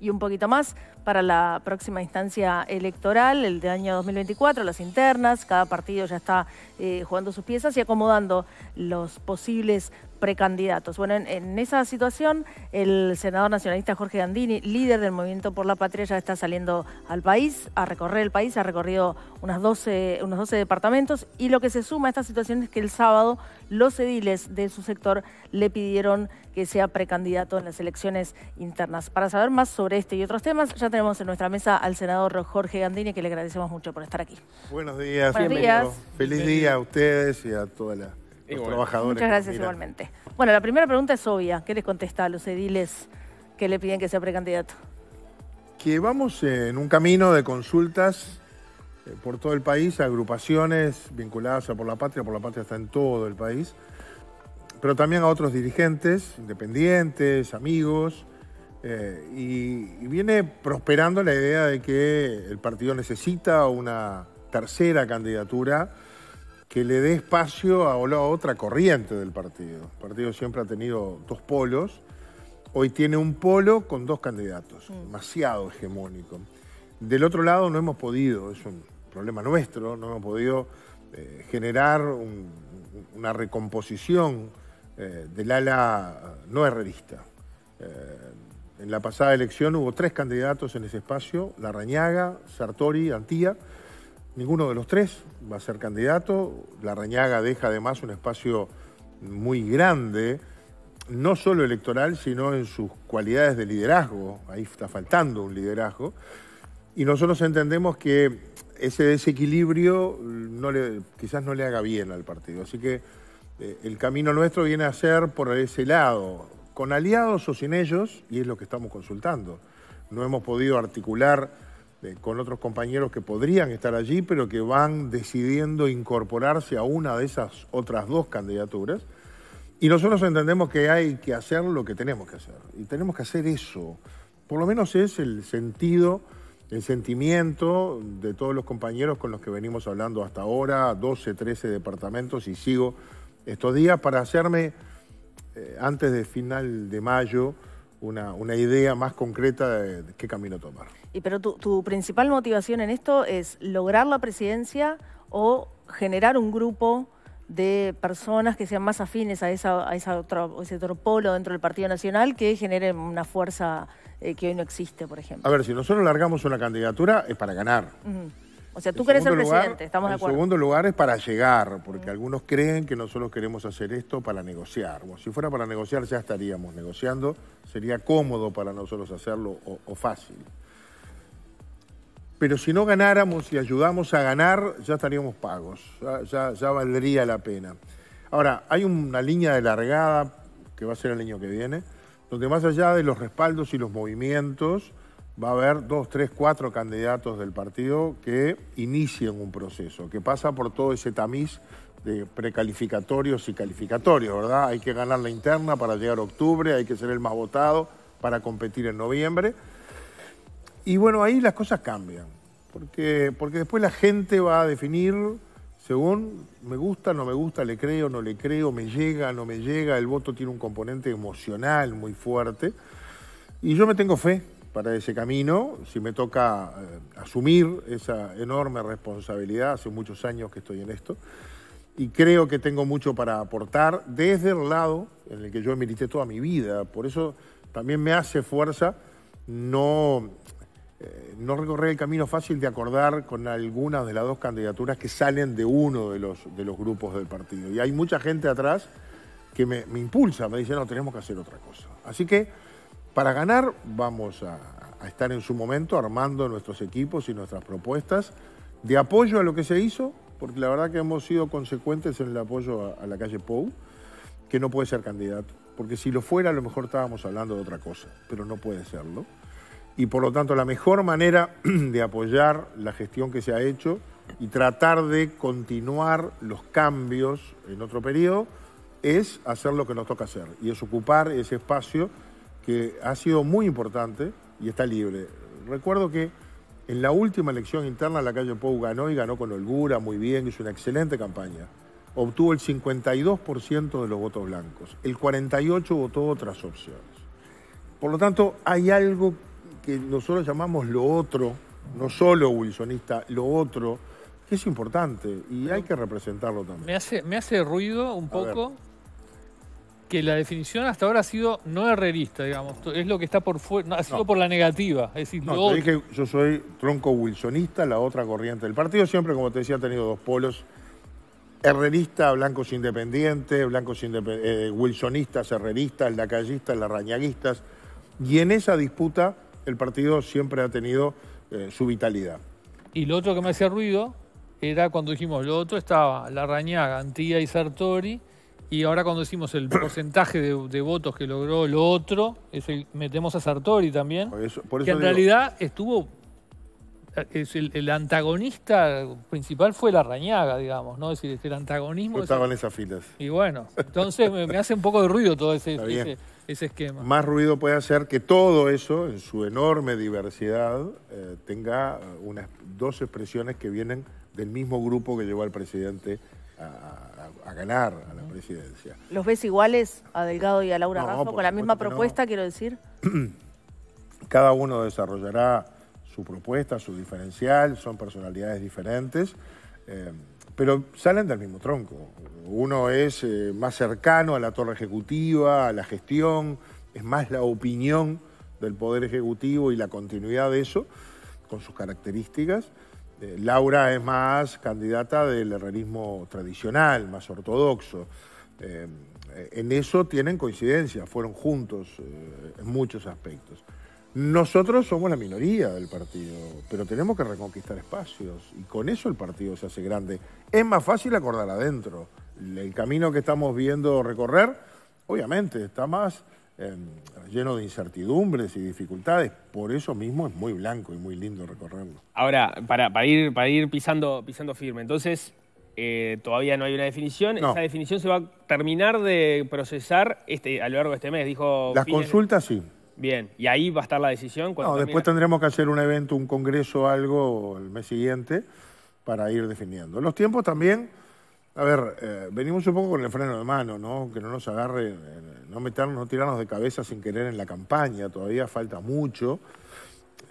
y un poquito más para la próxima instancia electoral, el de año 2024, las internas. Cada partido ya está eh, jugando sus piezas y acomodando los posibles precandidatos. Bueno, en, esa situación, el senador nacionalista Jorge Gandini, líder del Movimiento por la Patria, ya está saliendo al país, a recorrer el país, ha recorrido unas 12, unos 12 departamentos y lo que se suma a esta situación es que el sábado los ediles de su sector le pidieron que sea precandidato en las elecciones internas. Para saber más sobre este y otros temas, ya tenemos en nuestra mesa al senador Jorge Gandini, que le agradecemos mucho por estar aquí. Buenos días. Buenos días. Feliz día a ustedes y a toda la Muchas gracias igualmente. Bueno, la primera pregunta es obvia. ¿Qué les contesta a los ediles que le piden que sea precandidato? Que vamos en un camino de consultas eh, por todo el país, agrupaciones vinculadas a Por la Patria. Por la Patria está en todo el país. Pero también a otros dirigentes, independientes, amigos. Eh, y, y viene prosperando la idea de que el partido necesita una tercera candidatura que le dé espacio a, otra corriente del partido. El partido siempre ha tenido dos polos. Hoy tiene un polo con dos candidatos, mm. demasiado hegemónico. Del otro lado no hemos podido, es un problema nuestro, no hemos podido eh, generar una recomposición eh, del ala no herrerista. Eh, en la pasada elección hubo tres candidatos en ese espacio, Larrañaga, Sartori, Antía, Ninguno de los tres va a ser candidato. La Rañaga deja además un espacio muy grande, no solo electoral, sino en sus cualidades de liderazgo. Ahí está faltando un liderazgo. Y nosotros entendemos que ese desequilibrio quizás no le haga bien al partido. Así que eh, el camino nuestro viene a ser por ese lado, con aliados o sin ellos, y es lo que estamos consultando. No hemos podido articular con otros compañeros que podrían estar allí, pero que van decidiendo incorporarse a una de esas otras dos candidaturas. Y nosotros entendemos que hay que hacer lo que tenemos que hacer. Y tenemos que hacer eso. Por lo menos es el sentido, el sentimiento de todos los compañeros con los que venimos hablando hasta ahora, 12, 13 departamentos, y sigo estos días para hacerme, eh, antes de final de mayo, una, una idea más concreta de qué camino tomar. Y pero tu, principal motivación en esto es lograr la presidencia o generar un grupo de personas que sean más afines a, esa, a esa ese otro polo dentro del Partido Nacional que generen una fuerza eh, que hoy no existe, por ejemplo. A ver, si nosotros largamos una candidatura es para ganar. O sea, tú querés ser presidente, estamos de acuerdo. En segundo lugar es para llegar, porque algunos creen que nosotros queremos hacer esto para negociar. si fuera para negociar ya estaríamos negociando, sería cómodo para nosotros hacerlo o fácil. Pero si no ganáramos y ayudamos a ganar, ya estaríamos pagos, ya, ya, valdría la pena. Ahora, hay una línea de largada que va a ser el año que viene, donde más allá de los respaldos y los movimientos, va a haber dos, tres, cuatro candidatos del partido que inicien un proceso, que pasa por todo ese tamiz de precalificatorios y calificatorios, ¿verdad? Hay que ganar la interna para llegar a octubre, hay que ser el más votado para competir en noviembre. Y bueno, ahí las cosas cambian, porque, porque después la gente va a definir según me gusta, no me gusta, le creo, no le creo, me llega, no me llega, el voto tiene un componente emocional muy fuerte. Y yo me tengo fe para ese camino, si me toca eh, asumir esa enorme responsabilidad, hace muchos años que estoy en esto, y creo que tengo mucho para aportar desde el lado en el que yo milité toda mi vida, por eso también me hace fuerza no eh, no recorrer el camino fácil de acordar con algunas de las dos candidaturas que salen de uno de los, de los grupos del partido. Y hay mucha gente atrás que me, impulsa, me dice, no, tenemos que hacer otra cosa. Así que para ganar vamos a, estar en su momento armando nuestros equipos y nuestras propuestas de apoyo a lo que se hizo, porque la verdad que hemos sido consecuentes en el apoyo a, a la calle Pou, que no puede ser candidato, porque si lo fuera a lo mejor estábamos hablando de otra cosa, pero no puede serlo. Y por lo tanto la mejor manera de apoyar la gestión que se ha hecho y tratar de continuar los cambios en otro periodo es hacer lo que nos toca hacer y es ocupar ese espacio que ha sido muy importante y está libre. Recuerdo que en la última elección interna la calle Pou ganó y ganó con holgura, muy bien, hizo una excelente campaña. Obtuvo el 52% de los votos blancos, el 48% votó otras opciones. Por lo tanto, hay algo que nosotros llamamos lo otro, no solo wilsonista, lo otro, que es importante y hay que representarlo también. Me hace, me hace ruido un poco que la definición hasta ahora ha sido no herrerista, digamos. Es lo que está por fuera, ha sido por la negativa. Es decir, no, te dije, yo soy tronco wilsonista, la otra corriente del partido. Siempre, como te decía, ha tenido dos polos. Herrerista, blancos independientes, blancos eh, wilsonistas, herreristas, lacayistas, larrañaguistas. Y en esa disputa el partido siempre ha tenido eh, su vitalidad. Y lo otro que me hacía ruido era cuando dijimos lo otro estaba Larrañaga, Antía y Sartori y ahora cuando decimos el porcentaje de, votos que logró lo otro, es el, metemos a Sartori también, que en realidad estuvo, es el, antagonista principal fue la Rañaga, digamos, ¿no? Es decir, el antagonismo... estaba en esas filas. Y bueno, entonces me, hace un poco de ruido todo ese, ese, esquema. Más ruido puede hacer que todo eso, en su enorme diversidad, eh, tenga unas dos expresiones que vienen del mismo grupo que llevó al presidente a, ganar a la presidencia. ¿Los ves iguales a Delgado y a Laura no, con la misma propuesta, quiero decir? Cada uno desarrollará su propuesta, su diferencial, son personalidades diferentes, eh, pero salen del mismo tronco. Uno es eh, más cercano a la torre ejecutiva, a la gestión, es más la opinión del Poder Ejecutivo y la continuidad de eso, con sus características. Eh, Laura es más candidata del herrerismo tradicional, más ortodoxo. Eh, en eso tienen coincidencia, fueron juntos eh, en muchos aspectos. Nosotros somos la minoría del partido, pero tenemos que reconquistar espacios y con eso el partido se hace grande. Es más fácil acordar adentro. El camino que estamos viendo recorrer, obviamente, está más lleno de incertidumbres y dificultades. Por eso mismo es muy blanco y muy lindo recorrerlo. Ahora, para, para ir, para ir pisando, pisando firme, entonces eh, todavía no hay una definición. Esa definición se va a terminar de procesar este, a lo largo de este mes, dijo. Las consultas sí. Bien, y ahí va a estar la decisión. No, después tendremos que hacer un evento, un congreso, algo el mes siguiente para ir definiendo. Los tiempos también a ver, eh, venimos un poco con el freno de mano, ¿no? Que no nos agarre, eh, no meternos, no tirarnos de cabeza sin querer en la campaña, todavía falta mucho.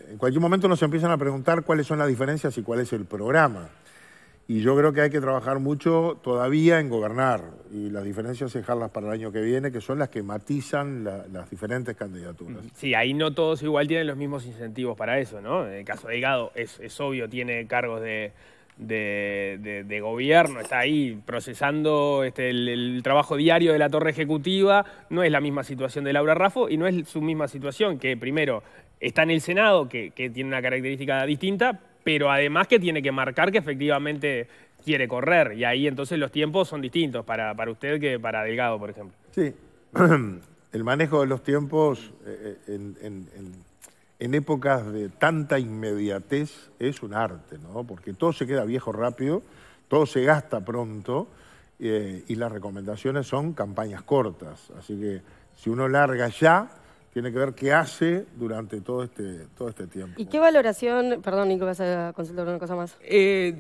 En cualquier momento nos empiezan a preguntar cuáles son las diferencias y cuál es el programa. Y yo creo que hay que trabajar mucho todavía en gobernar y las diferencias dejarlas para el año que viene, que son las que matizan las diferentes candidaturas. Sí, ahí no todos igual tienen los mismos incentivos para eso, ¿no? En el caso de Higado es obvio, tiene cargos de de, gobierno, está ahí procesando este, el, trabajo diario de la torre ejecutiva, no es la misma situación de Laura Raffo y no es su misma situación, que primero está en el Senado, que, tiene una característica distinta, pero además que tiene que marcar que efectivamente quiere correr, y ahí entonces los tiempos son distintos para, para usted que para Delgado, por ejemplo. Sí, el manejo de los tiempos eh, eh, en en épocas de tanta inmediatez es un arte, ¿no? Porque todo se queda viejo rápido, todo se gasta pronto eh, y las recomendaciones son campañas cortas. Así que si uno larga ya, tiene que ver qué hace durante todo este, todo este tiempo. ¿Y qué valoración, perdón Nico, vas a consultar una cosa más? Eh,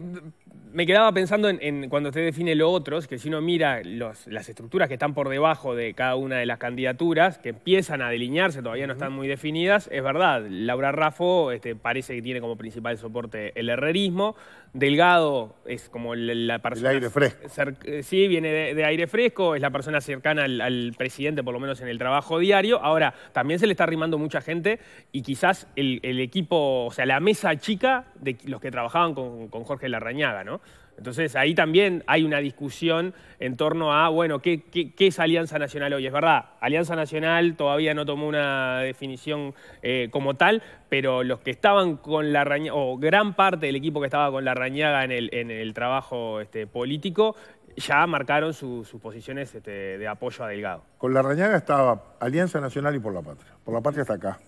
me quedaba pensando en, cuando usted define lo otros, que si uno mira las estructuras que están por debajo de cada una de las candidaturas, que empiezan a delinearse, todavía no están muy definidas, es verdad, Laura Raffo este, parece que tiene como principal soporte el herrerismo, Delgado es como la, persona... El aire fresco. Eh, sí, viene de, aire fresco, es la persona cercana al, presidente, por lo menos en el trabajo diario. Ahora, también se le está arrimando mucha gente y quizás el, equipo, o sea, la mesa chica de los que trabajaban con, con Jorge Larrañaga, ¿no? Entonces ahí también hay una discusión en torno a, bueno, ¿qué, es Alianza Nacional hoy? Es verdad, Alianza Nacional todavía no tomó una definición eh, como tal, pero los que estaban con la Rañaga, o gran parte del equipo que estaba con la Rañaga en el, en el trabajo este, político, ya marcaron sus posiciones este, de apoyo a Delgado. Con la Rañaga estaba Alianza Nacional y Por la Patria. Por la Patria está acá.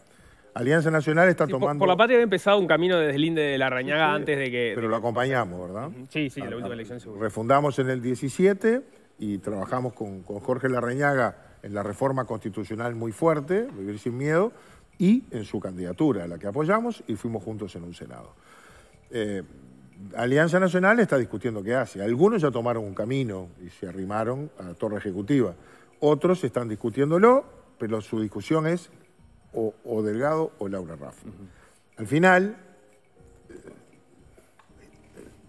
Alianza Nacional está tomando... Por, la patria había empezado un camino desde el INDE de la Rañaga antes de que... Pero lo acompañamos, ¿verdad? Sí, sí, la última elección seguro. Refundamos en el 17 y trabajamos con, Jorge Larrañaga en la reforma constitucional muy fuerte, Vivir sin Miedo, y en su candidatura, la que apoyamos, y fuimos juntos en un Senado. Eh, Alianza Nacional está discutiendo qué hace. Algunos ya tomaron un camino y se arrimaron a la Torre Ejecutiva. Otros están discutiéndolo, pero su discusión es o, Delgado o Laura Rafa. Al final, eh,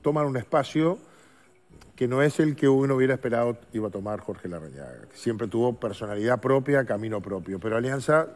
toman un espacio que no es el que uno hubiera esperado iba a tomar Jorge Larrañaga, que siempre tuvo personalidad propia, camino propio, pero Alianza,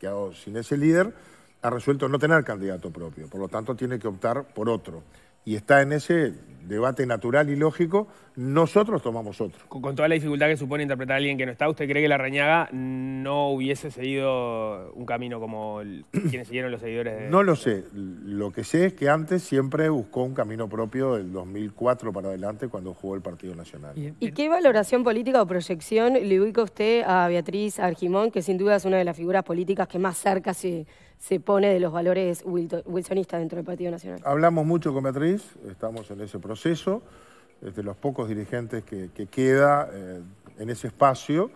que sin ese líder, ha resuelto no tener candidato propio, por lo tanto tiene que optar por otro y está en ese debate natural y lógico, nosotros tomamos otro. Con, toda la dificultad que supone interpretar a alguien que no está, ¿usted cree que la Reñaga no hubiese seguido un camino como quienes siguieron los seguidores de... No lo sé. Lo que sé es que antes siempre buscó un camino propio del 2004 para adelante cuando jugó el Partido Nacional. ¿Y qué valoración política o proyección le ubica usted a Beatriz Argimón, que sin duda es una de las figuras políticas que más cerca se se pone de los valores wilsonistas dentro del Partido Nacional. Hablamos mucho con Beatriz, estamos en ese proceso, es de los pocos dirigentes que, queda eh, en ese espacio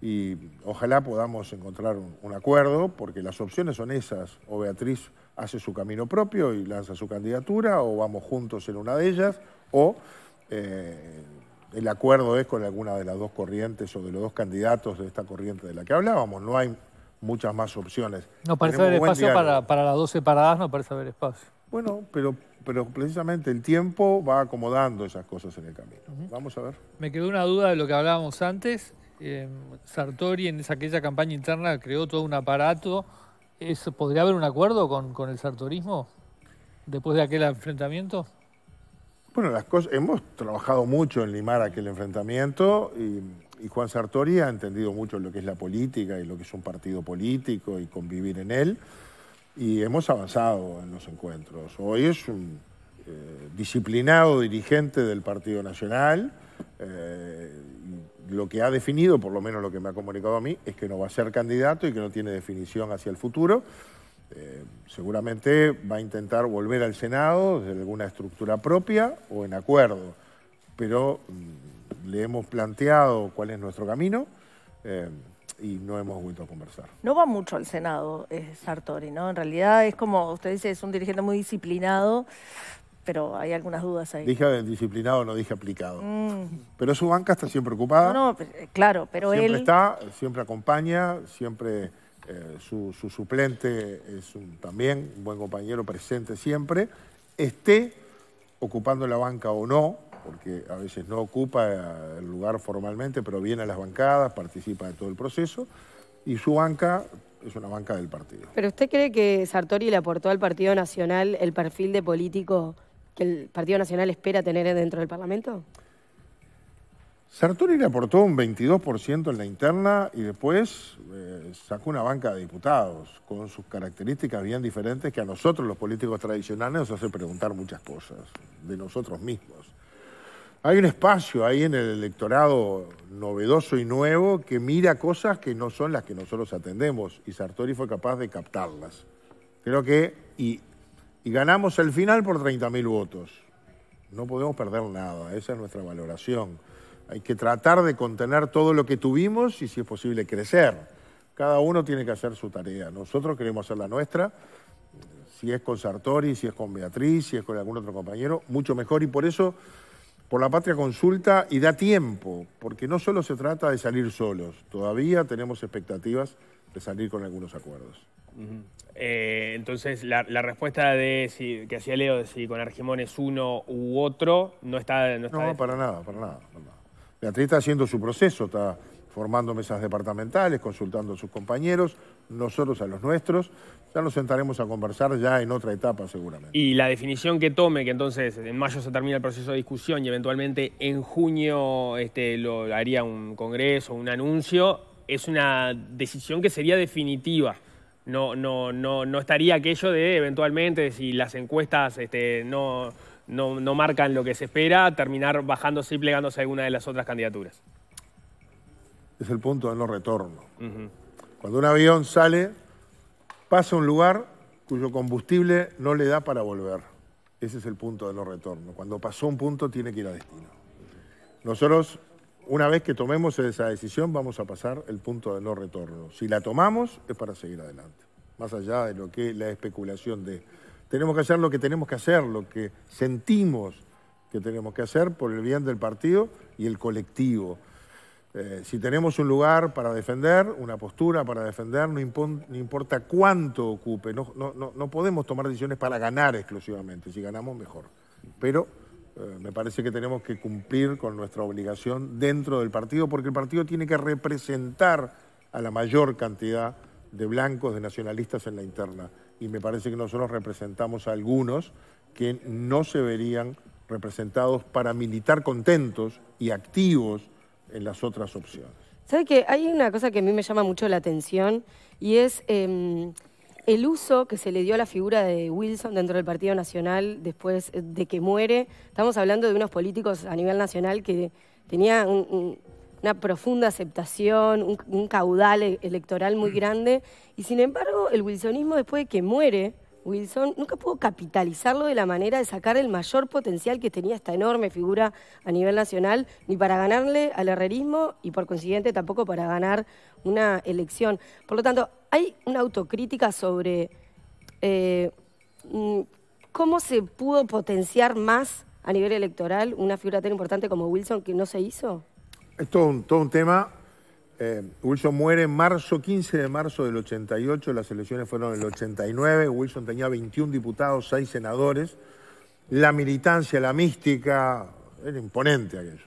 y ojalá podamos encontrar un, acuerdo, porque las opciones son esas, o Beatriz hace su camino propio y lanza su candidatura, o vamos juntos en una de ellas, o eh, el acuerdo es con alguna de las dos corrientes o de los dos candidatos de esta corriente de la que hablábamos. No hay muchas más opciones. No parece haber espacio para, para, las dos separadas, no parece haber espacio. Bueno, pero, pero precisamente el tiempo va acomodando esas cosas en el camino. Vamos a ver. Me quedó una duda de lo que hablábamos antes. Eh, Sartori en esa, aquella campaña interna creó todo un aparato. ¿Eso, ¿Podría haber un acuerdo con, con el sartorismo después de aquel enfrentamiento? Bueno, las cosas, hemos trabajado mucho en limar aquel enfrentamiento y y Juan Sartori ha entendido mucho lo que es la política y lo que es un partido político y convivir en él. Y hemos avanzado en los encuentros. Hoy es un eh, disciplinado dirigente del Partido Nacional. Eh, lo que ha definido, por lo menos lo que me ha comunicado a mí, es que no va a ser candidato y que no tiene definición hacia el futuro. Eh, seguramente va a intentar volver al Senado desde alguna estructura propia o en acuerdo. Pero mm, le hemos planteado cuál es nuestro camino eh, y no hemos vuelto a conversar. No va mucho al Senado eh, Sartori, ¿no? En realidad es como, usted dice, es un dirigente muy disciplinado, pero hay algunas dudas ahí. Dije disciplinado, no dije aplicado. Mm. Pero su banca está siempre ocupada. No, no eh, claro, pero él... Siempre está, siempre acompaña, siempre su, suplente es también un buen compañero presente siempre. Esté ocupando la banca o no, porque a veces no ocupa el lugar formalmente, pero viene a las bancadas, participa de todo el proceso, y su banca es una banca del partido. ¿Pero usted cree que Sartori le aportó al Partido Nacional el perfil de político que el Partido Nacional espera tener dentro del Parlamento? Sartori le aportó un 22% en la interna y después eh, sacó una banca de diputados con sus características bien diferentes que a nosotros los políticos tradicionales nos hace preguntar muchas cosas de nosotros mismos. Hay un espacio ahí en el electorado novedoso y nuevo que mira cosas que no son las que nosotros atendemos y Sartori fue capaz de captarlas. Creo que, y, ganamos el final por 30.000 votos. No podemos perder nada, esa es nuestra valoración. Hay que tratar de contener todo lo que tuvimos y si es posible crecer. Cada uno tiene que hacer su tarea. Nosotros queremos hacer la nuestra, si es con Sartori, si es con Beatriz, si es con algún otro compañero, mucho mejor y por eso por la patria consulta y da tiempo, porque no solo se trata de salir solos, todavía tenemos expectativas de salir con algunos acuerdos. Eh, entonces, la, respuesta de si, que hacía Leo de si con Argimón es uno u otro no está... No, no para, nada, para nada, para nada. Beatriz está haciendo su proceso, está formando mesas departamentales, consultando a sus compañeros, nosotros a los nuestros. Ya nos sentaremos a conversar ya en otra etapa seguramente. Y la definición que tome, que entonces en mayo se termina el proceso de discusión y eventualmente en junio este, lo haría un congreso, un anuncio, es una decisión que sería definitiva. No, no, no, no estaría aquello de eventualmente, si las encuestas este, no, no, marcan lo que se espera, terminar bajándose y plegándose a alguna de las otras candidaturas es el punto de no retorno. Cuando un avión sale, pasa un lugar cuyo combustible no le da para volver. Ese es el punto de no retorno. Cuando pasó un punto, tiene que ir a destino. Nosotros, una vez que tomemos esa decisión, vamos a pasar el punto de no retorno. Si la tomamos, es para seguir adelante. Más allá de lo que la especulación de... Tenemos que hacer lo que tenemos que hacer, lo que sentimos que tenemos que hacer por el bien del partido y el colectivo. Eh, si tenemos un lugar para defender, una postura para defender, no, importa cuánto ocupe, no, podemos tomar decisiones para ganar exclusivamente, si ganamos mejor. Pero eh, me parece que tenemos que cumplir con nuestra obligación dentro del partido, porque el partido tiene que representar a la mayor cantidad de blancos, de nacionalistas en la interna. Y me parece que nosotros representamos a algunos que no se verían representados para militar contentos y activos en las otras opciones. ¿Sabe que hay una cosa que a mí me llama mucho la atención y es em, el uso que se le dio a la figura de Wilson dentro del Partido Nacional después de que muere? Estamos hablando de unos políticos a nivel nacional que tenían una profunda aceptación, un, un caudal e-, electoral muy grande y sin embargo el wilsonismo después de que muere Wilson, nunca pudo capitalizarlo de la manera de sacar el mayor potencial que tenía esta enorme figura a nivel nacional, ni para ganarle al herrerismo y por consiguiente tampoco para ganar una elección. Por lo tanto, hay una autocrítica sobre eh, mm, cómo se pudo potenciar más a nivel electoral una figura tan importante como Wilson que no se hizo. Es todo un tema eh, Wilson muere en marzo, 15 de marzo del 88, las elecciones fueron en el 89, Wilson tenía 21 diputados, 6 senadores, la militancia, la mística, era imponente aquello.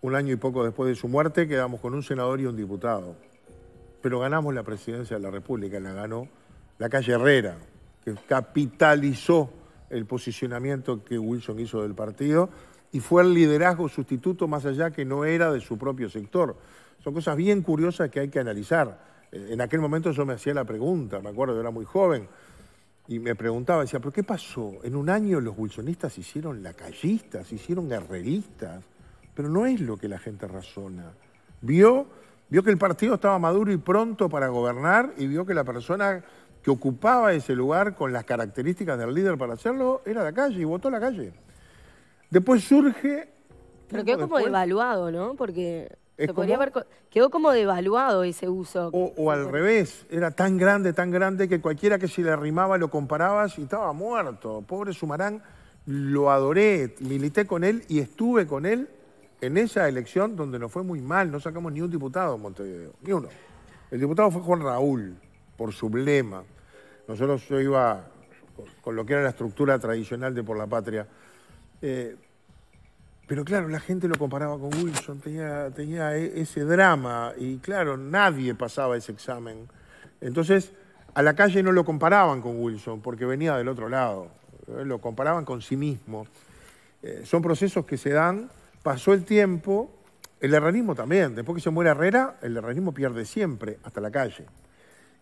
Un año y poco después de su muerte quedamos con un senador y un diputado, pero ganamos la presidencia de la República, la ganó la calle Herrera, que capitalizó el posicionamiento que Wilson hizo del partido y fue el liderazgo sustituto más allá que no era de su propio sector son cosas bien curiosas que hay que analizar. Eh, en aquel momento yo me hacía la pregunta, me acuerdo, yo era muy joven, y me preguntaba, decía, ¿pero qué pasó? En un año los wilsonistas hicieron lacayistas, hicieron guerreristas, pero no es lo que la gente razona. Vio, vio que el partido estaba maduro y pronto para gobernar y vio que la persona que ocupaba ese lugar con las características del líder para hacerlo era la calle y votó la calle. Después surge... Pero quedó como evaluado, ¿no? Porque quedó como devaluado ese uso. O, al revés, era tan grande, tan grande que cualquiera que se le arrimaba lo comparabas y estaba muerto. Pobre Sumarán, lo adoré, milité con él y estuve con él en esa elección donde nos fue muy mal, no sacamos ni un diputado en Montevideo, ni uno. El diputado fue Juan Raúl, por su blema. Nosotros yo iba con lo que era la estructura tradicional de Por la Patria. Eh, pero claro, la gente lo comparaba con Wilson, tenía, tenía e, ese drama y claro, nadie pasaba ese examen. Entonces, a la calle no lo comparaban con Wilson porque venía del otro lado, eh, lo comparaban con sí mismo. Eh, son procesos que se dan, pasó el tiempo, el herrerismo también, después que se muere Herrera, el herrerismo pierde siempre, hasta la calle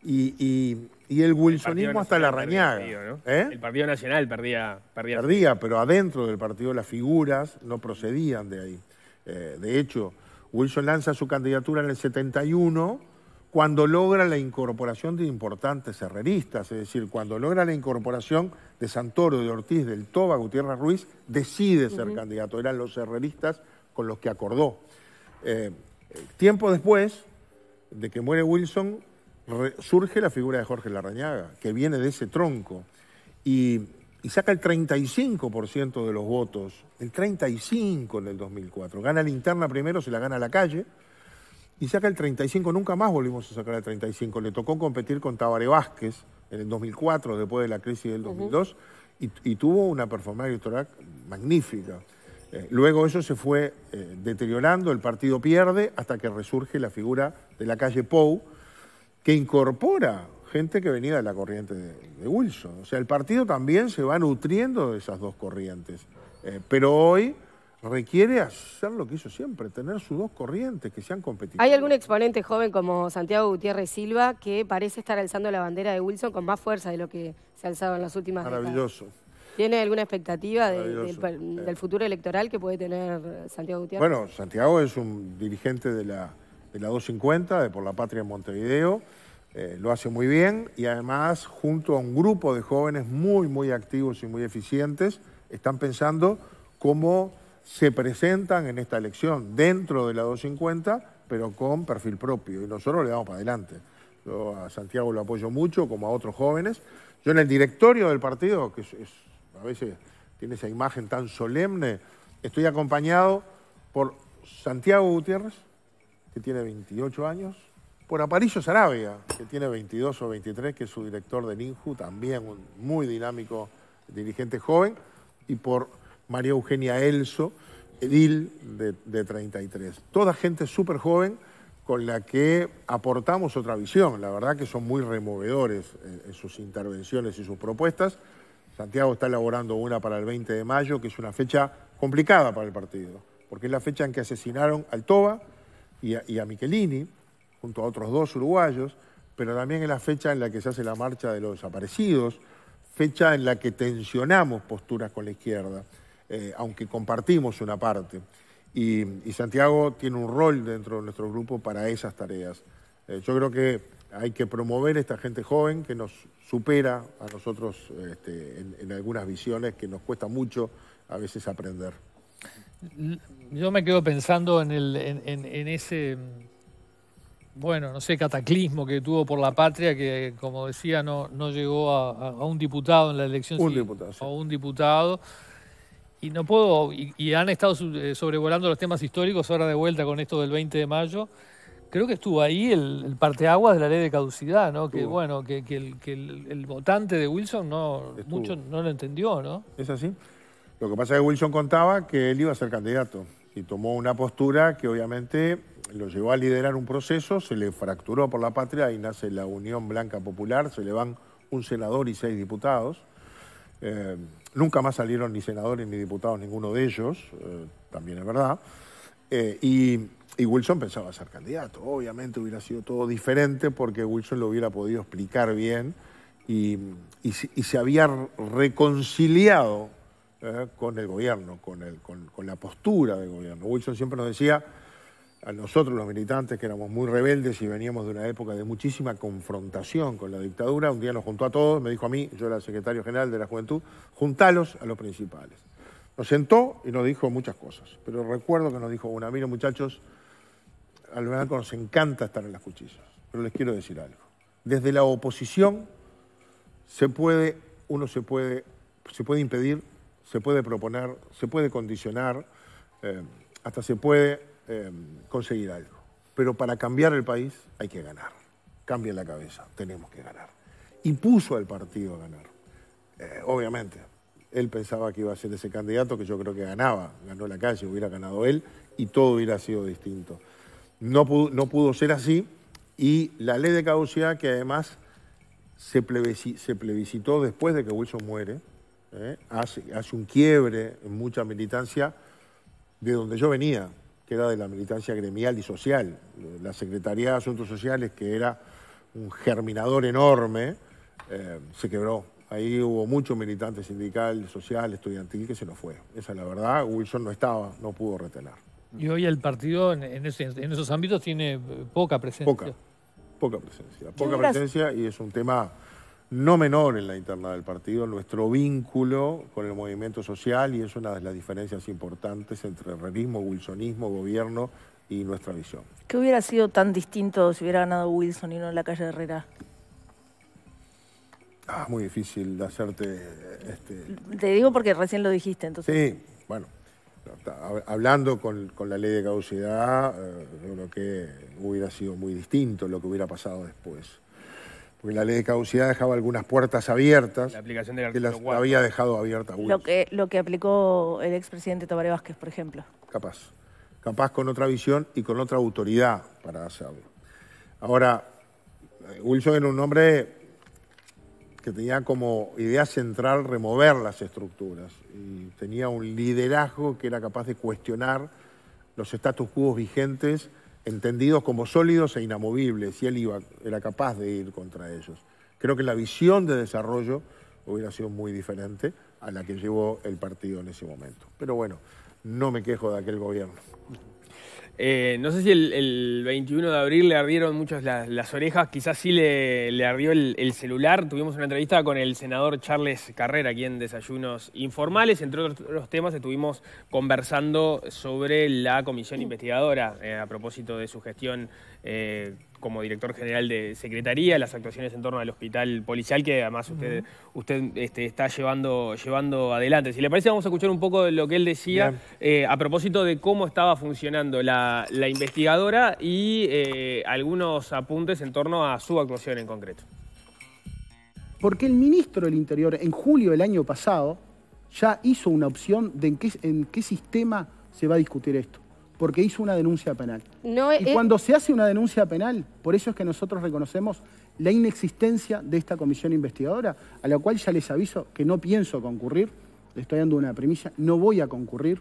y, el wilsonismo hasta la rañaga. ¿Eh? El Partido Nacional perdía, perdía. Perdía, pero adentro del partido las figuras no procedían de ahí. Eh, de hecho, Wilson lanza su candidatura en el 71 cuando logra la incorporación de importantes herreristas, es decir, cuando logra la incorporación de Santoro, de Ortiz, del Toba, Gutiérrez Ruiz, decide ser candidato. Eran los herreristas con los que acordó. Eh, tiempo después de que muere Wilson, surge la figura de Jorge Larrañaga, que viene de ese tronco, y, saca el 35% de los votos, el 35% en el 2004. Gana la interna primero, se la gana a la calle, y saca el 35%, nunca más volvimos a sacar el 35%. Le tocó competir con Tabaré Vázquez en el 2004, después de la crisis del 2002, y, tuvo una performance electoral magnífica. Eh, luego eso se fue eh, deteriorando, el partido pierde hasta que resurge la figura de la calle Pou, que incorpora gente que venía de la corriente de, Wilson. O sea, el partido también se va nutriendo de esas dos corrientes. Eh, pero hoy requiere hacer lo que hizo siempre, tener sus dos corrientes que sean competitivas. ¿Hay algún exponente joven como Santiago Gutiérrez Silva que parece estar alzando la bandera de Wilson con más fuerza de lo que se ha alzado en las últimas Maravilloso. ¿Tiene alguna expectativa del, futuro electoral que puede tener Santiago Gutiérrez? Bueno, Santiago es un dirigente de la, de la 250, de Por la Patria en Montevideo. Eh, lo hace muy bien y además junto a un grupo de jóvenes muy, muy activos y muy eficientes, están pensando cómo se presentan en esta elección dentro de la 250, pero con perfil propio. Y nosotros le damos para adelante. Yo a Santiago lo apoyo mucho, como a otros jóvenes. Yo en el directorio del partido, que a veces tiene esa imagen tan solemne, estoy acompañado por Santiago Gutiérrez, tiene 28 años, por Aparicio Sarabia, que tiene 22 o 23, que es su director del INJU, también un muy dinámico dirigente joven, y por María Eugenia Elso, edil de, de 33. Toda gente súper joven con la que aportamos otra visión. La verdad que son muy removedores en, en sus intervenciones y sus propuestas. Santiago está elaborando una para el 20 de mayo, que es una fecha complicada para el partido, porque es la fecha en que asesinaron al Toba y a, y a Michelini, junto a otros dos uruguayos, pero también es la fecha en la que se hace la marcha de los desaparecidos, fecha en la que tensionamos posturas con la izquierda, eh, aunque compartimos una parte. Y, Santiago tiene un rol dentro de nuestro grupo para esas tareas. Eh, yo creo que hay que promover esta gente joven que nos supera a nosotros este, en algunas visiones que nos cuesta mucho a veces aprender. Yo me quedo pensando en, el, en, en, en, ese, bueno, no sé, cataclismo que tuvo por la patria, que como decía, no, no llegó a, a un diputado en la elección. Un sí, diputado. Sí. A un diputado. Y no puedo, y, y, han estado eh, sobrevolando los temas históricos ahora de vuelta con esto del 20 de mayo. Creo que estuvo ahí el, el parteaguas de la ley de caducidad, ¿no? Estuvo. Que bueno, que, que, el, que el, el, votante de Wilson no mucho no lo entendió, ¿no? Es así. Lo que pasa es que Wilson contaba que él iba a ser candidato y tomó una postura que obviamente lo llevó a liderar un proceso, se le fracturó por la patria y nace la Unión Blanca Popular, se le van un senador y seis diputados. Eh, nunca más salieron ni senadores ni diputados ninguno de ellos, eh, también es verdad. Eh, y, Wilson pensaba ser candidato. Obviamente hubiera sido todo diferente porque Wilson lo hubiera podido explicar bien y, y se había reconciliado eh, con el gobierno, con, el, con, la postura del gobierno. Wilson siempre nos decía a nosotros los militantes que éramos muy rebeldes y veníamos de una época de muchísima confrontación con la dictadura, un día nos juntó a todos, me dijo a mí, yo era secretario general de la juventud, juntalos a los principales. Nos sentó y nos dijo muchas cosas, pero recuerdo que nos dijo una, miren muchachos, al blanco nos encanta estar en las cuchillas, pero les quiero decir algo. Desde la oposición se puede, uno se puede, se puede impedir se puede proponer, se puede condicionar, eh, hasta se puede eh, conseguir algo. Pero para cambiar el país hay que ganar. Cambia la cabeza, tenemos que ganar. Y puso al partido a ganar. Eh, obviamente, él pensaba que iba a ser ese candidato que yo creo que ganaba, ganó la calle, hubiera ganado él y todo hubiera sido distinto. No pudo, no pudo ser así y la ley de caducidad que además se, plebiscitó después de que Wilson muere, ¿eh? hace, hace un quiebre en mucha militancia de donde yo venía, que era de la militancia gremial y social. La Secretaría de Asuntos Sociales, que era un germinador enorme, eh, se quebró. Ahí hubo mucho militante sindical, social, estudiantil que se nos fue. Esa es la verdad. Wilson no estaba, no pudo retener. Y hoy el partido en, en, ese, en esos ámbitos tiene poca presencia. Poca, poca presencia. Poca presencia y es un tema no menor en la interna del partido, nuestro vínculo con el movimiento social y es una de las diferencias importantes entre realismo, wilsonismo, gobierno y nuestra visión. ¿Qué hubiera sido tan distinto si hubiera ganado Wilson y no en la calle Herrera? Ah, muy difícil de hacerte... Este... Te digo porque recién lo dijiste, entonces. Sí, bueno, hablando con, con, la ley de caducidad, eh, yo creo que hubiera sido muy distinto lo que hubiera pasado después porque la ley de caducidad dejaba algunas puertas abiertas la aplicación del que las 4. había dejado abiertas. Lo que, lo que aplicó el expresidente Tabaré Vázquez, por ejemplo. Capaz. Capaz con otra visión y con otra autoridad para hacerlo. Ahora, Wilson era un hombre que tenía como idea central remover las estructuras y tenía un liderazgo que era capaz de cuestionar los status quo vigentes entendidos como sólidos e inamovibles, y él iba, era capaz de ir contra ellos. Creo que la visión de desarrollo hubiera sido muy diferente a la que llevó el partido en ese momento. Pero bueno, no me quejo de aquel gobierno. Eh, no sé si el, el, 21 de abril le ardieron muchas las, las orejas, quizás sí le, le ardió el, el, celular. Tuvimos una entrevista con el senador Charles Carrera aquí en Desayunos Informales. Entre otros temas estuvimos conversando sobre la comisión investigadora eh, a propósito de su gestión eh, como director general de Secretaría, las actuaciones en torno al hospital policial que además usted, usted este, está llevando, llevando adelante. Si le parece, vamos a escuchar un poco de lo que él decía eh, a propósito de cómo estaba funcionando la, investigadora y eh, algunos apuntes en torno a su actuación en concreto. Porque el ministro del Interior en julio del año pasado ya hizo una opción de en qué, en qué sistema se va a discutir esto porque hizo una denuncia penal. y cuando se hace una denuncia penal, por eso es que nosotros reconocemos la inexistencia de esta comisión investigadora, a la cual ya les aviso que no pienso concurrir, le estoy dando una premisa, no voy a concurrir.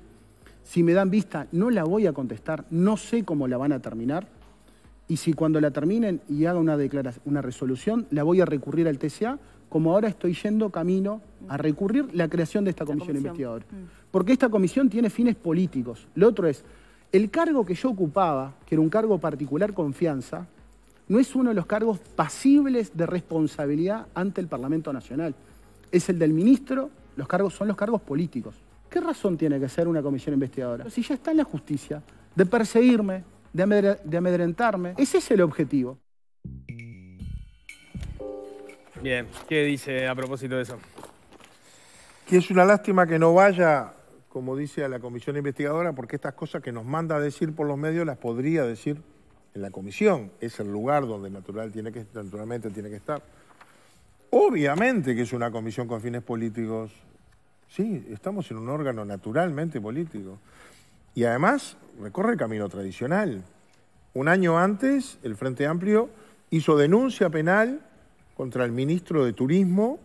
Si me dan vista, no la voy a contestar, no sé cómo la van a terminar. Y si cuando la terminen y haga una, declaración, una resolución, la voy a recurrir al TCA, como ahora estoy yendo camino a recurrir la creación de esta comisión, investigadora. Mm. Porque esta comisión tiene fines políticos. Lo otro es, el cargo que yo ocupaba, que era un cargo particular confianza, no es uno de los cargos pasibles de responsabilidad ante el Parlamento Nacional. Es el del ministro, los cargos son los cargos políticos. ¿Qué razón tiene que ser una comisión investigadora? Si ya está en la justicia, de perseguirme, de, amedrentarme, ese es el objetivo. Bien, ¿qué dice a propósito de eso? Que es una lástima que no vaya como dice a la comisión investigadora, porque estas cosas que nos manda a decir por los medios las podría decir en la comisión. Es el lugar donde natural tiene que, naturalmente tiene que estar. Obviamente que es una comisión con fines políticos. Sí, estamos en un órgano naturalmente político. Y además recorre el camino tradicional. Un año antes, el Frente Amplio hizo denuncia penal contra el ministro de Turismo,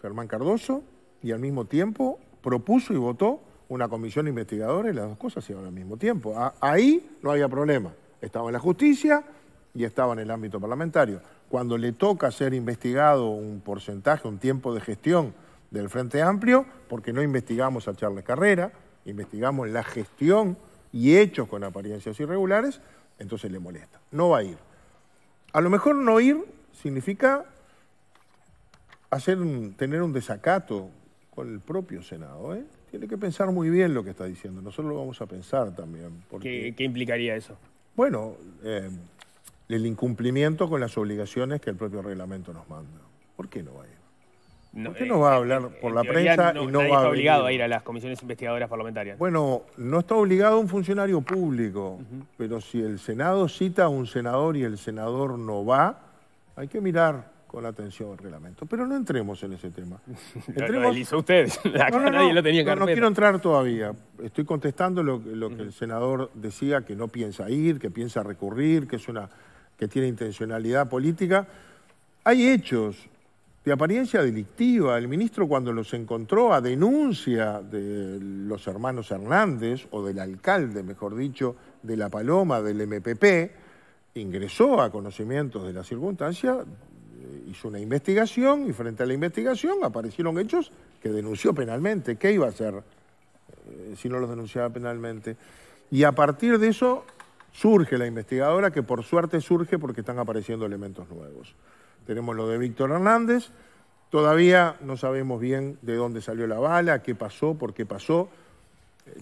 Germán Cardoso, y al mismo tiempo propuso y votó una comisión investigadora y las dos cosas se iban al mismo tiempo. ahí no había problema. Estaba en la justicia y estaba en el ámbito parlamentario. Cuando le toca ser investigado un porcentaje, un tiempo de gestión del Frente Amplio, porque no investigamos a Charles Carrera, investigamos la gestión y hechos con apariencias irregulares, entonces le molesta. No va a ir. A lo mejor no ir significa hacer tener un desacato con el propio Senado. ¿eh? Tiene que pensar muy bien lo que está diciendo. Nosotros lo vamos a pensar también. ¿Qué, implicaría eso? Bueno, eh, el incumplimiento con las obligaciones que el propio reglamento nos manda. ¿Por qué no va a ir? ¿Por qué no va a hablar por la prensa y no va a está obligado a ir a las comisiones investigadoras parlamentarias? Bueno, no está obligado un funcionario público, pero si el Senado cita a un senador y el senador no va, hay que mirar con atención al reglamento. Pero no entremos en ese tema. Entremos... Lo hizo usted, nadie lo tenía no, no quiero entrar todavía. Estoy contestando lo, que el senador decía, que no piensa ir, que piensa recurrir, que, es una, que tiene intencionalidad política. Hay hechos de apariencia delictiva. El ministro cuando los encontró a denuncia de los hermanos Hernández, o del alcalde, mejor dicho, de La Paloma, del MPP, ingresó a conocimientos de la circunstancia hizo una investigación y frente a la investigación aparecieron hechos que denunció penalmente. ¿Qué iba a hacer eh, si no los denunciaba penalmente? Y a partir de eso surge la investigadora, que por suerte surge porque están apareciendo elementos nuevos. Tenemos lo de Víctor Hernández, todavía no sabemos bien de dónde salió la bala, qué pasó, por qué pasó.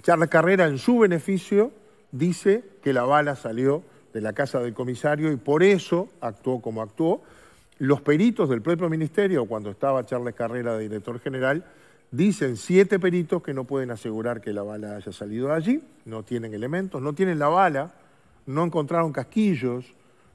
Charles Carrera, en su beneficio, dice que la bala salió de la casa del comisario y por eso actuó como actuó. Los peritos del propio ministerio, cuando estaba Charles Carrera de director general, dicen siete peritos que no pueden asegurar que la bala haya salido de allí, no tienen elementos, no tienen la bala, no encontraron casquillos,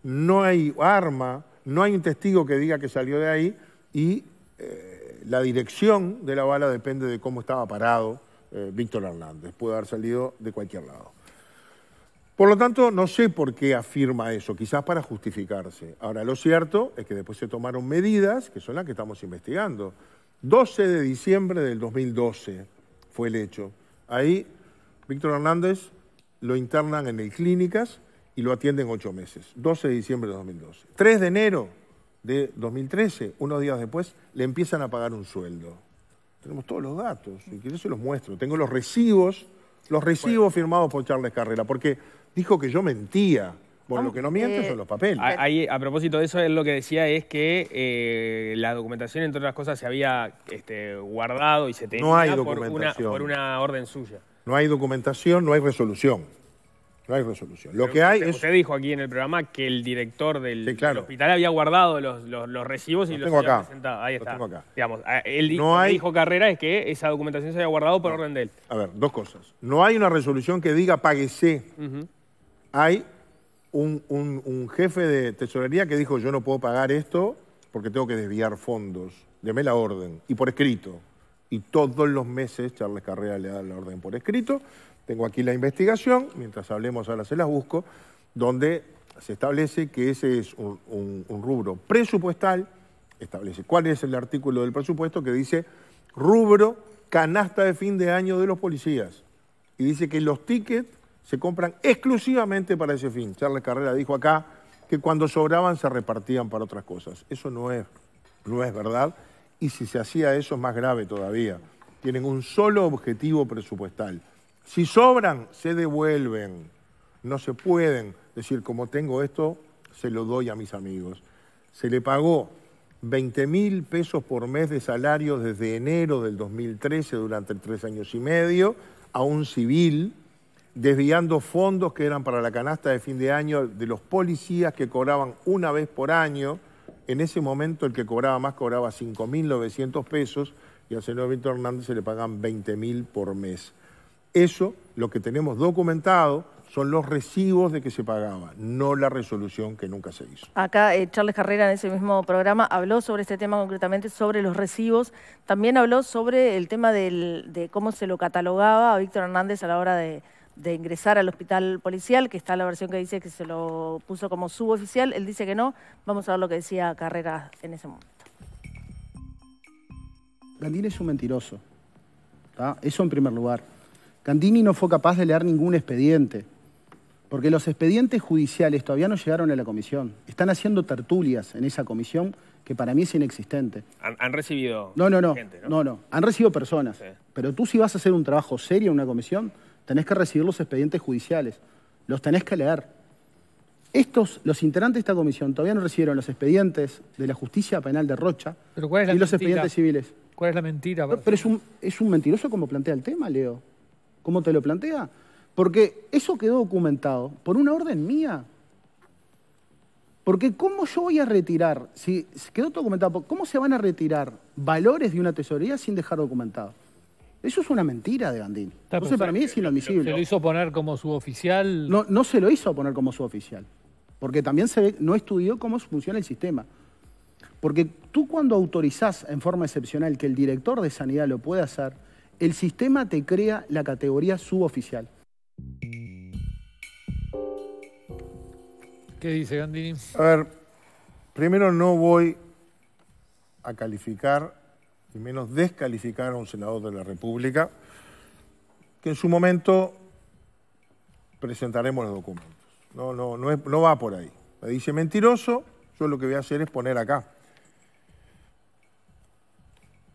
no hay arma, no hay un testigo que diga que salió de ahí y eh, la dirección de la bala depende de cómo estaba parado eh, Víctor Hernández, puede haber salido de cualquier lado. Por lo tanto, no sé por qué afirma eso, quizás para justificarse. Ahora, lo cierto es que después se tomaron medidas, que son las que estamos investigando. 12 de diciembre del 2012 fue el hecho. Ahí, Víctor Hernández lo internan en el Clínicas y lo atienden ocho meses. 12 de diciembre de 2012. 3 de enero de 2013, unos días después, le empiezan a pagar un sueldo. Tenemos todos los datos, si quieres se los muestro. Tengo los recibos, los recibos firmados por Charles Carrera, porque dijo que yo mentía. Por lo que no miente eh, son los papeles. Ahí, a propósito de eso, él lo que decía es que eh, la documentación, entre otras cosas, se había este, guardado y se tenía no hay por, una, por una orden suya. No hay documentación, no hay resolución. No hay resolución. Lo que hay usted, es... Usted dijo aquí en el programa que el director del, hospital había guardado los, los, recibos y los, tengo había acá. presentado. Ahí está. tengo acá. Digamos, él no hay... dijo Carrera es que esa documentación se había guardado por orden de él. A ver, dos cosas. No hay una resolución que diga páguese. Hay un, un, jefe de tesorería que dijo yo no puedo pagar esto porque tengo que desviar fondos. Deme la orden. Y por escrito. Y todos los meses Charles Carrera le da la orden por escrito tengo aquí la investigación, mientras hablemos ahora se las busco, donde se establece que ese es un, rubro presupuestal, establece cuál es el artículo del presupuesto que dice rubro canasta de fin de año de los policías. Y dice que los tickets se compran exclusivamente para ese fin. Charles Carrera dijo acá que cuando sobraban se repartían para otras cosas. Eso no es, no es verdad. Y si se hacía eso es más grave todavía. Tienen un solo objetivo presupuestal si sobran, se devuelven. No se pueden decir, como tengo esto, se lo doy a mis amigos. Se le pagó 20 mil pesos por mes de salario desde enero del 2013 durante tres años y medio a un civil, desviando fondos que eran para la canasta de fin de año de los policías que cobraban una vez por año. En ese momento el que cobraba más cobraba 5.900 pesos y al señor Víctor Hernández se le pagan 20 mil por mes. Eso, lo que tenemos documentado, son los recibos de que se pagaba, no la resolución que nunca se hizo. Acá eh, Charles Carrera en ese mismo programa habló sobre este tema concretamente, sobre los recibos. También habló sobre el tema de cómo se lo catalogaba a Víctor Hernández a la hora de, ingresar al hospital policial, que está la versión que dice que se lo puso como suboficial. Él dice que no. Vamos a ver lo que decía Carrera en ese momento. Gandini es un mentiroso. Eso en primer lugar. Candini no fue capaz de leer ningún expediente, porque los expedientes judiciales todavía no llegaron a la comisión. Están haciendo tertulias en esa comisión que para mí es inexistente. Han, recibido no, no, no, no, no, han recibido personas. Pero tú si vas a hacer un trabajo serio en una comisión, tenés que recibir los expedientes judiciales, los tenés que leer. Estos, los integrantes de esta comisión, todavía no recibieron los expedientes de la justicia penal de Rocha y los expedientes civiles. ¿Cuál es la mentira? pero es un, es un mentiroso como plantea el tema, Leo. ¿Cómo te lo plantea? Porque eso quedó documentado por una orden mía. Porque ¿cómo yo voy a retirar, si quedó documentado, cómo se van a retirar valores de una tesorería sin dejar documentado? Eso es una mentira de Gandín. Entonces para mí es inadmisible. ¿Se lo hizo poner como su oficial? No, no se lo hizo poner como su oficial. Porque también se ve, no estudió cómo funciona el sistema. Porque tú cuando autorizás en forma excepcional que el director de sanidad lo pueda hacer, el sistema te crea la categoría suboficial. ¿Qué dice Gandini? A ver, primero no voy a calificar y menos descalificar a un senador de la República, que en su momento presentaremos los documentos. No, no, no, va por ahí. Me dice mentiroso, yo lo que voy a hacer es poner acá.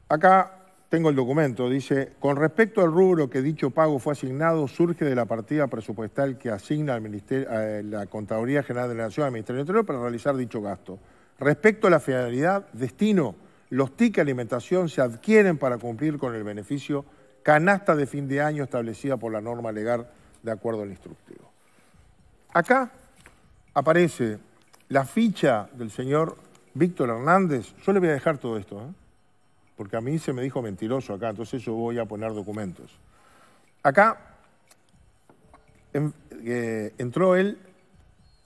Acá tengo el documento, dice, con respecto al rubro que dicho pago fue asignado, surge de la partida presupuestal que asigna al ministerio, la Contaduría General de la Nación al Ministerio Interior para realizar dicho gasto. Respecto a la finalidad, destino, los tickets alimentación se adquieren para cumplir con el beneficio canasta de fin de año establecida por la norma legal de acuerdo al instructivo. Acá aparece la ficha del señor Víctor Hernández. Yo le voy a dejar todo esto. ¿eh? porque a mí se me dijo mentiroso acá, entonces yo voy a poner documentos. Acá eh, entró él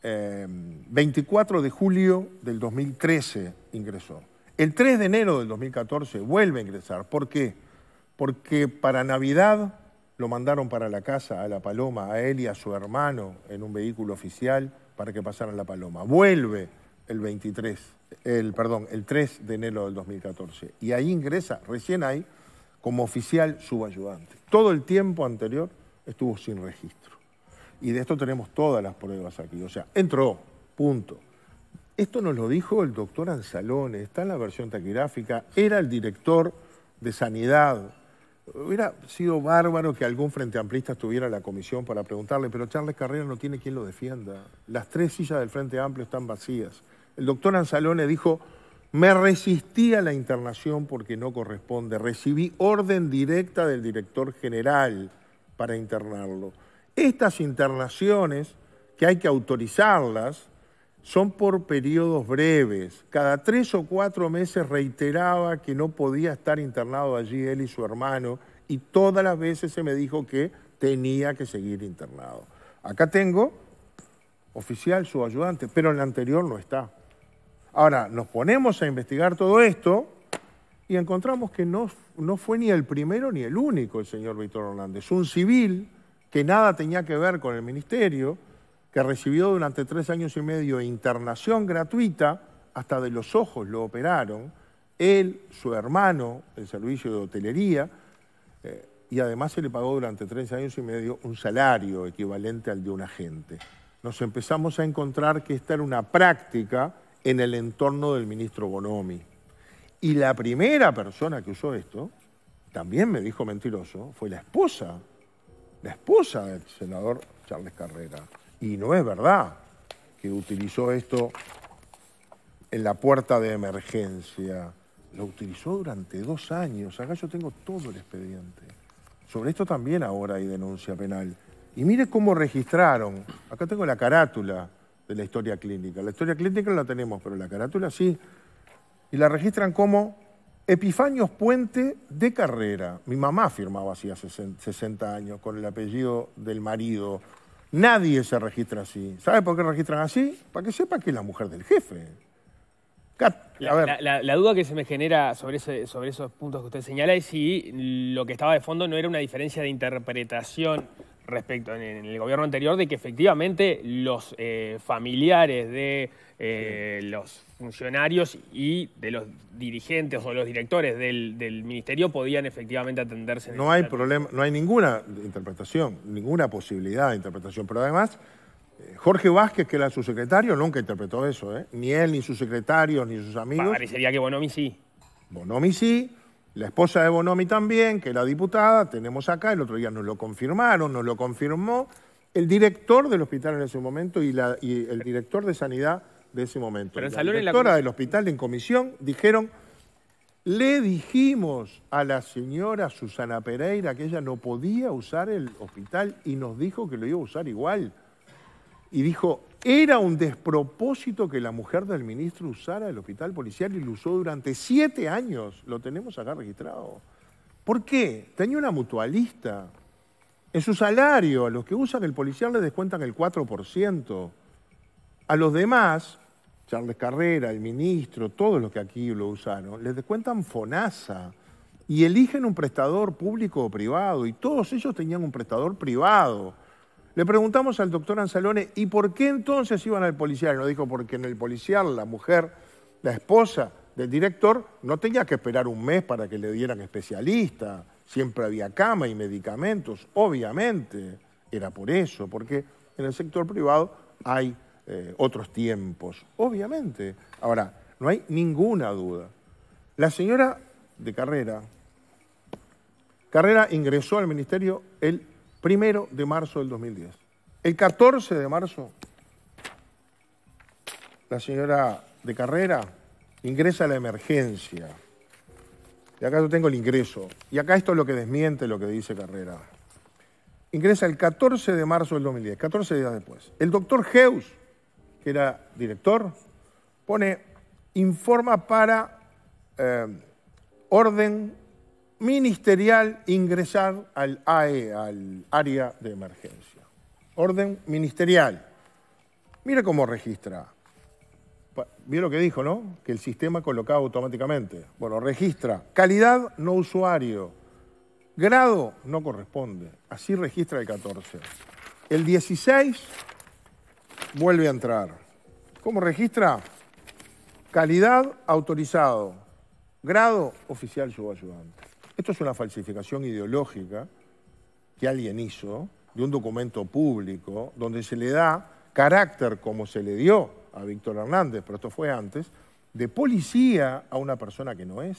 24 eh, de julio del 2013 ingresó. El 3 de enero del 2014 vuelve a ingresar. ¿Por qué? Porque para Navidad lo mandaron para la casa a La Paloma, a él y a su hermano en un vehículo oficial para que pasaran La Paloma. Vuelve el 23, el, perdón, el 3 de enero del 2014. Y ahí ingresa, recién ahí, como oficial subayudante. Todo el tiempo anterior estuvo sin registro. Y de esto tenemos todas las pruebas aquí. O sea, entró, punto. Esto nos lo dijo el doctor Anzalone, está en la versión taquigráfica, era el director de Sanidad. Hubiera sido bárbaro que algún frente amplista estuviera en la comisión para preguntarle, pero Charles Carrera no tiene quien lo defienda. Las tres sillas del Frente Amplio están vacías. El doctor Anzalone dijo, me resistí a la internación porque no corresponde. Recibí orden directa del director general para internarlo. Estas internaciones, que hay que autorizarlas, son por periodos breves. Cada tres o cuatro meses reiteraba que no podía estar internado allí él y su hermano y todas las veces se me dijo que tenía que seguir internado. Acá tengo oficial, su ayudante, pero en la anterior no está. Ahora, nos ponemos a investigar todo esto y encontramos que no, no fue ni el primero ni el único el señor Víctor Hernández. Un civil que nada tenía que ver con el ministerio, que recibió durante tres años y medio internación gratuita, hasta de los ojos lo operaron, él, su hermano, el servicio de hotelería, eh, y además se le pagó durante tres años y medio un salario equivalente al de un agente. Nos empezamos a encontrar que esta era una práctica en el entorno del ministro Bonomi. Y la primera persona que usó esto, también me dijo mentiroso, fue la esposa, la esposa del senador Charles Carrera. Y no es verdad que utilizó esto en la puerta de emergencia. Lo utilizó durante dos años. Acá yo tengo todo el expediente. Sobre esto también ahora hay denuncia penal. Y mire cómo registraron. Acá tengo la carátula de la historia clínica. La historia clínica no la tenemos, pero la carátula sí. Y la registran como Epifanios Puente de Carrera. Mi mamá firmaba así hace 60 años con el apellido del marido. Nadie se registra así. ¿Sabe por qué registran así? Para que sepa que es la mujer del jefe. La, duda que se me genera sobre, sobre esos puntos que usted señala es si lo que estaba de fondo no era una diferencia de interpretación respecto en, el gobierno anterior de que efectivamente los eh, familiares de eh, los funcionarios y de los dirigentes o los directores del, ministerio podían efectivamente atenderse. No hay problema, no hay ninguna interpretación, ninguna posibilidad de interpretación, pero además eh, Jorge Vázquez, que era su secretario, nunca interpretó eso, ni él, ni sus secretarios, ni sus amigos. Parecería que Bonomi sí. Bonomi sí, la esposa de Bonomi también, que era diputada, tenemos acá, el otro día nos lo confirmaron, nos lo confirmó el director del hospital en ese momento y, el director de sanidad de ese momento. Pero la directora del hospital en comisión dijeron, le dijimos a la señora Susana Pereira que ella no podía usar el hospital y nos dijo que lo iba a usar igual. Y dijo, era un despropósito que la mujer del ministro usara el hospital policial y lo usó durante siete años. Lo tenemos acá registrado. ¿Por qué? Tenía una mutualista. En su salario, a los que usan el policial les descuentan el 4%. A los demás, Charles Carrera, el ministro, todos los que aquí lo usaron, les descuentan FONASA y eligen un prestador público o privado. Y todos ellos tenían un prestador privado. Le preguntamos al doctor Anzalone, ¿y por qué entonces iban al policial? Y nos dijo, porque en el policial la mujer, la esposa del director, no tenía que esperar un mes para que le dieran especialista. Siempre había cama y medicamentos, obviamente. Era por eso, porque en el sector privado hay eh, otros tiempos, obviamente. Ahora, no hay ninguna duda. La señora de Carrera, Carrera ingresó al ministerio el primero de marzo del 2010. El 14 de marzo, la señora de carrera ingresa a la emergencia. Y acá yo tengo el ingreso. Y acá esto es lo que desmiente lo que dice Carrera. Ingresa el 14 de marzo del 2010, 14 días después. El doctor Heus, que era director, pone, informa para eh, orden ministerial ingresar al AE, al área de emergencia. Orden ministerial. Mira cómo registra. Vio lo que dijo, ¿no? Que el sistema colocaba automáticamente. Bueno, registra calidad no usuario. Grado no corresponde. Así registra el 14. El 16 vuelve a entrar. ¿Cómo registra? Calidad autorizado. Grado oficial ayudante. Esto es una falsificación ideológica que alguien hizo de un documento público donde se le da carácter como se le dio a Víctor Hernández, pero esto fue antes, de policía a una persona que no es.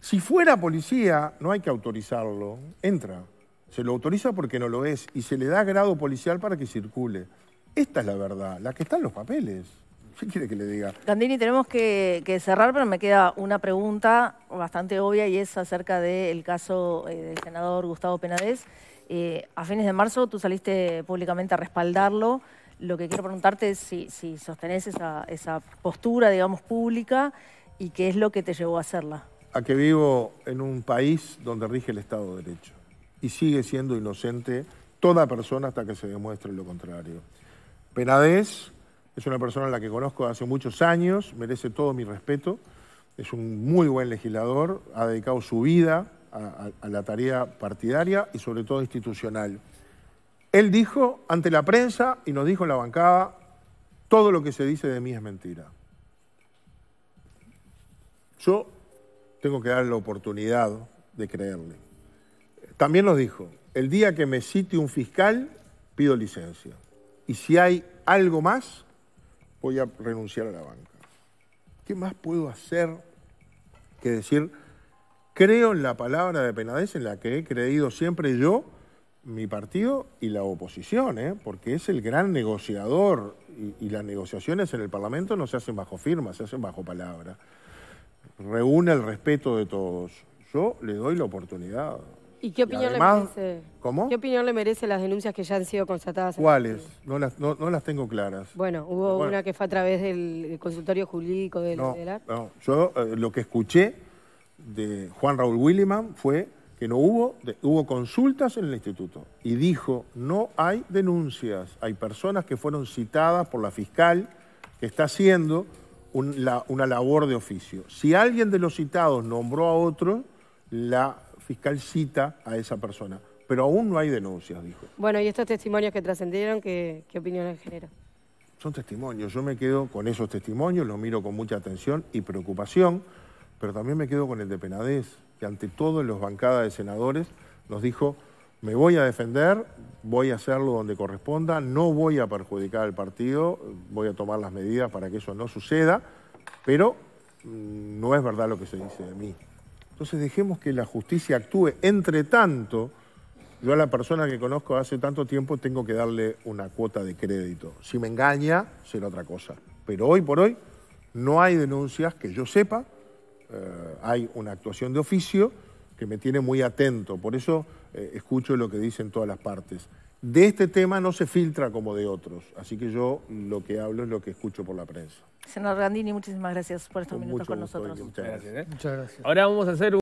Si fuera policía, no hay que autorizarlo, entra. Se lo autoriza porque no lo es y se le da grado policial para que circule. Esta es la verdad, la que está en los papeles. ¿Qué quiere que le diga? Gandini, tenemos que, cerrar, pero me queda una pregunta bastante obvia y es acerca del caso eh, del senador Gustavo Penadez. Eh, a fines de marzo tú saliste públicamente a respaldarlo. Lo que quiero preguntarte es si, si sostenés esa, esa postura, digamos, pública y qué es lo que te llevó a hacerla. A que vivo en un país donde rige el Estado de Derecho y sigue siendo inocente toda persona hasta que se demuestre lo contrario. Penadez es una persona a la que conozco hace muchos años, merece todo mi respeto, es un muy buen legislador, ha dedicado su vida a, la tarea partidaria y sobre todo institucional. Él dijo ante la prensa y nos dijo en la bancada, todo lo que se dice de mí es mentira. Yo tengo que darle la oportunidad de creerle. También nos dijo, el día que me cite un fiscal, pido licencia. Y si hay algo más, voy a renunciar a la banca. ¿Qué más puedo hacer que decir, creo en la palabra de Penades en la que he creído siempre yo, mi partido y la oposición, ¿eh? porque es el gran negociador y, y, las negociaciones en el Parlamento no se hacen bajo firma, se hacen bajo palabra. Reúne el respeto de todos. Yo le doy la oportunidad. ¿Y qué opinión le merece? ¿Cómo? ¿Qué opinión le merece las denuncias que ya han sido constatadas? ¿Cuáles? No las, no, las tengo claras. Bueno, hubo una que fue a través del consultorio jurídico del no, No, yo eh, lo que escuché de Juan Raúl Williman fue que no hubo, hubo consultas en el instituto y dijo, no hay denuncias, hay personas que fueron citadas por la fiscal que está haciendo una labor de oficio. Si alguien de los citados nombró a otro, la fiscal cita a esa persona. Pero aún no hay denuncias, dijo. Bueno, y estos testimonios que trascendieron, ¿qué, qué opiniones generan? Son testimonios. Yo me quedo con esos testimonios, los miro con mucha atención y preocupación, pero también me quedo con el de Penadez, que ante todo en los bancadas de senadores nos dijo, me voy a defender, voy a hacerlo donde corresponda, no voy a perjudicar al partido, voy a tomar las medidas para que eso no suceda, pero mm, no es verdad lo que se dice de mí. Entonces dejemos que la justicia actúe. Entre tanto, yo a la persona que conozco hace tanto tiempo tengo que darle una cuota de crédito. Si me engaña, será otra cosa. Pero hoy por hoy no hay denuncias que yo sepa, eh, hay una actuación de oficio que me tiene muy atento. Por eso eh, escucho lo que dicen todas las partes. De este tema no se filtra como de otros, así que yo lo que hablo es lo que escucho por la prensa. Senador Gandini, muchísimas gracias por estos minutos con nosotros. Muchas gracias. Muchas gracias. Ahora vamos a hacer